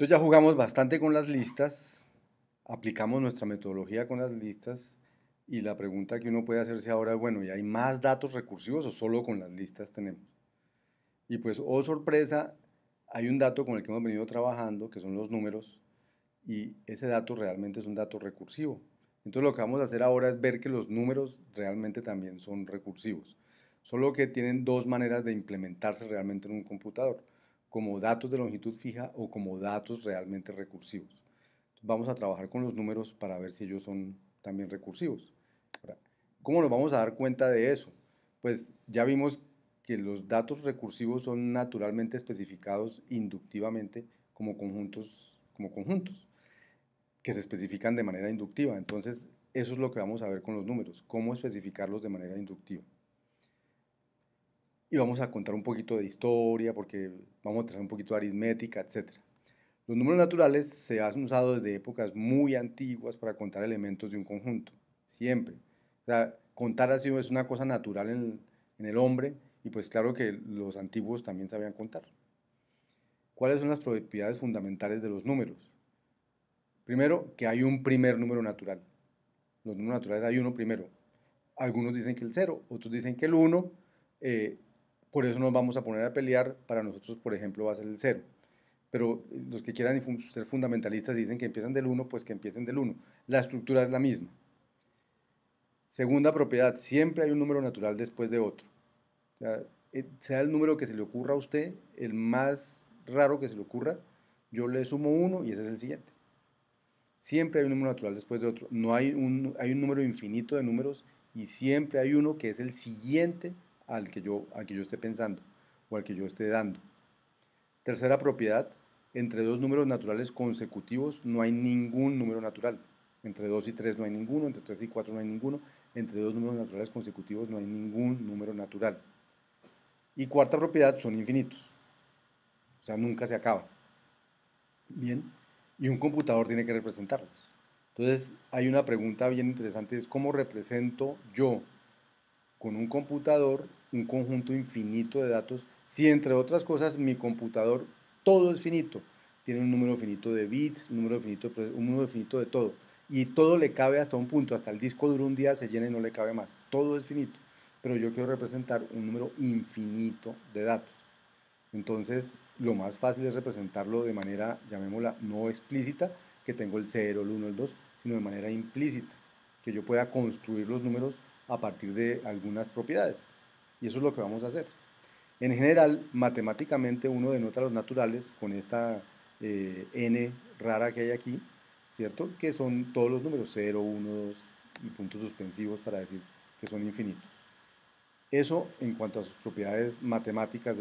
Entonces ya jugamos bastante con las listas, aplicamos nuestra metodología con las listas y la pregunta que uno puede hacerse ahora es, bueno, ¿y hay más datos recursivos o solo con las listas tenemos? Y pues, oh sorpresa, hay un dato con el que hemos venido trabajando, que son los números, y ese dato realmente es un dato recursivo. Entonces lo que vamos a hacer ahora es ver que los números realmente también son recursivos, solo que tienen dos maneras de implementarse realmente en un computador como datos de longitud fija o como datos realmente recursivos. Vamos a trabajar con los números para ver si ellos son también recursivos. ¿Cómo nos vamos a dar cuenta de eso? Pues ya vimos que los datos recursivos son naturalmente especificados inductivamente como conjuntos, como conjuntos que se especifican de manera inductiva. Entonces, eso es lo que vamos a ver con los números, cómo especificarlos de manera inductiva y vamos a contar un poquito de historia, porque vamos a traer un poquito de aritmética, etc. Los números naturales se han usado desde épocas muy antiguas para contar elementos de un conjunto, siempre. O sea, contar así es una cosa natural en, en el hombre y pues claro que los antiguos también sabían contar. ¿Cuáles son las propiedades fundamentales de los números? Primero, que hay un primer número natural. Los números naturales hay uno primero. Algunos dicen que el 0, otros dicen que el 1. Por eso nos vamos a poner a pelear. Para nosotros, por ejemplo, va a ser el 0. Pero eh, los que quieran ser fundamentalistas dicen que empiezan del 1, pues que empiecen del 1. La estructura es la misma. Segunda propiedad, siempre hay un número natural después de otro. Eh, sea, el número que se le ocurra a usted, el más raro que se le ocurra, yo le sumo uno y ese es el siguiente. Siempre hay un número natural después de otro. No hay un, hay un número infinito de números y siempre hay uno que es el siguiente al que, yo, al que yo esté pensando o al que yo esté dando. Tercera propiedad, entre dos números naturales consecutivos no hay ningún número natural. Entre 2 y 3 no hay ninguno, entre 3 y 4 no hay ninguno, entre dos números naturales consecutivos no hay ningún número natural. Y cuarta propiedad, son infinitos. O sea, nunca se acaba. Bien, y un computador tiene que representarlos. Entonces, hay una pregunta bien interesante, es cómo represento yo con un computador un conjunto infinito de datos si entre otras cosas mi computador todo es finito? Tiene un número finito de bits, un número finito, un número finito de todo. Y todo le cabe hasta un punto, hasta el disco duro un día se llena y no le cabe más. Todo es finito. Pero yo quiero representar un número infinito de datos. Entonces, lo más fácil es representarlo de manera, llamémosla, no explícita, que tengo el 0, el 1, el 2, sino de manera implícita, que yo pueda construir los números a partir de algunas propiedades. Y eso es lo que vamos a hacer. En general, matemáticamente uno denota los naturales con esta eh, n rara que hay aquí, ¿cierto? Que son todos los números 0, 1, 2 y puntos suspensivos para decir que son infinitos. Eso en cuanto a sus propiedades matemáticas.